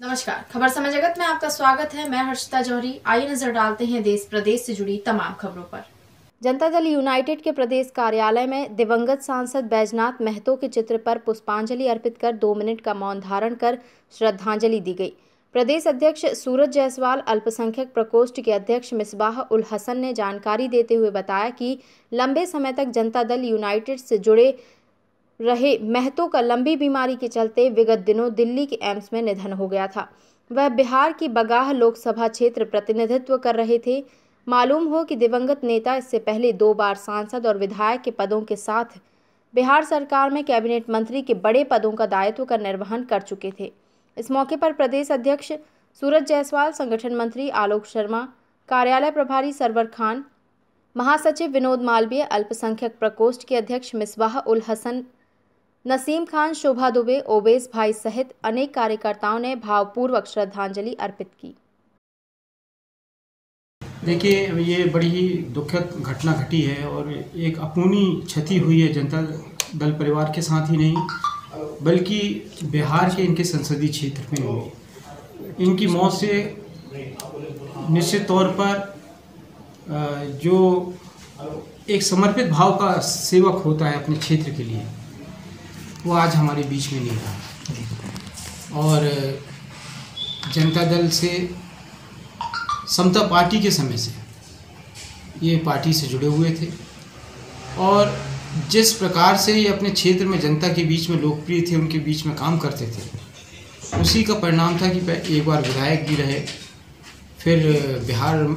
नमस्कार। खबर समय जगत में आपका स्वागत है। मैं हर्षिता जौहरी। आइए नज़र डालते हैं देश प्रदेश से जुड़ी तमाम खबरों पर। जनता दल यूनाइटेड के प्रदेश कार्यालय में दिवंगत सांसद बैजनाथ महतो के चित्र पर पुष्पांजलि अर्पित कर दो मिनट का मौन धारण कर श्रद्धांजलि दी गई। प्रदेश अध्यक्ष सूरज जायसवाल, अल्पसंख्यक प्रकोष्ठ के अध्यक्ष मिसबाह उल हसन ने जानकारी देते हुए बताया कि लंबे समय तक जनता दल यूनाइटेड से जुड़े रहे महतो का लंबी बीमारी के चलते विगत दिनों दिल्ली के एम्स में निधन हो गया था। वह बिहार की बगाह लोकसभा क्षेत्र प्रतिनिधित्व कर रहे थे। मालूम हो कि दिवंगत नेता इससे पहले दो बार सांसद और विधायक के पदों के साथ बिहार सरकार में कैबिनेट मंत्री के बड़े पदों का दायित्व का निर्वहन कर चुके थे। इस मौके पर प्रदेश अध्यक्ष सूरज जायसवाल, संगठन मंत्री आलोक शर्मा, कार्यालय प्रभारी सरवर खान, महासचिव विनोद मालवीय, अल्पसंख्यक प्रकोष्ठ के अध्यक्ष मिसबाह उल हसन नसीम खान, शोभा दुबे, ओबेस भाई सहित अनेक कार्यकर्ताओं ने भावपूर्वक श्रद्धांजलि अर्पित की। देखिए, ये बड़ी ही दुखद घटना घटी है और एक अपूर्णी क्षति हुई है जनता, दल परिवार के साथ ही नहीं, बल्कि बिहार के इनके संसदीय क्षेत्र में हुई। इनकी मौत से निश्चित तौर पर जो एक समर्पित भाव का सेवक होता है अपने क्षेत्र के लिए वो आज हमारे बीच में नहीं रहा। और, जनता दल से, समता पार्टी के समय से, ये पार्टी से जुड़े हुए थे। और जिस प्रकार से ये अपने क्षेत्र में जनता के बीच में लोकप्रिय थे, उनके बीच में काम करते थे, उसी का परिणाम था कि एक बार विधायक भी रहे, फिर, बिहार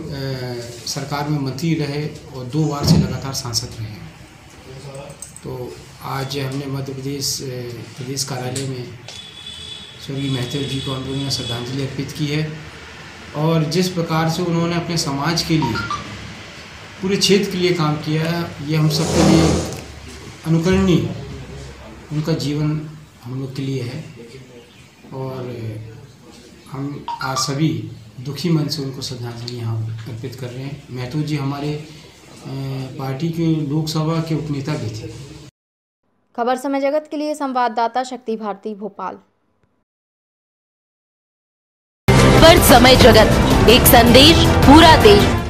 सरकार में मंत्री रहे और दो बार से लगातार सांसद रहे। तो आज हमने मध्य प्रदेश प्रदेश कार्यालय में स्वर्गीय महतो जी को हम लोगों ने श्रद्धांजलि अर्पित की है और जिस प्रकार से उन्होंने अपने समाज के लिए, पूरे क्षेत्र के लिए काम किया है ये हम सबके लिए अनुकरणीय उनका जीवन हम लोग के लिए है और हम आज सभी दुखी मन से उनको श्रद्धांजलि यहाँ अर्पित कर रहे हैं। महतो जी हमारे पार्टी के लोकसभा के उपनेता भी थे। खबर समय जगत के लिए संवाददाता शक्ति भारती, भोपाल। खबर समय जगत, एक संदेश पूरा देश।